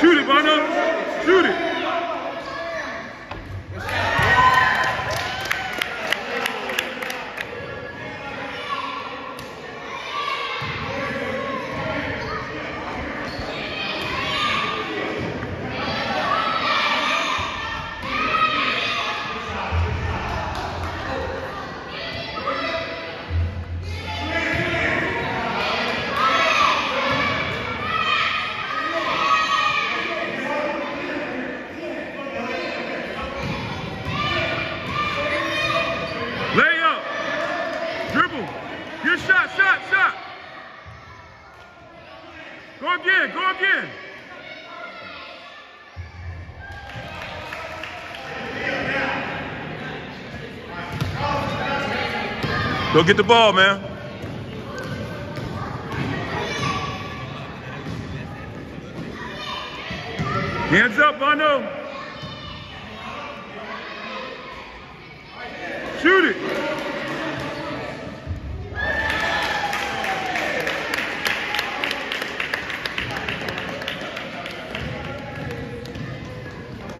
Shoot it, Bono. Shoot it. Get shot, shot, shot. Go again, go again. Go get the ball, man. Hands up, Bono. Shoot it.